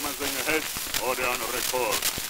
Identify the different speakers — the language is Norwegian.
Speaker 1: Sammen synger høyt, og det er en rekord.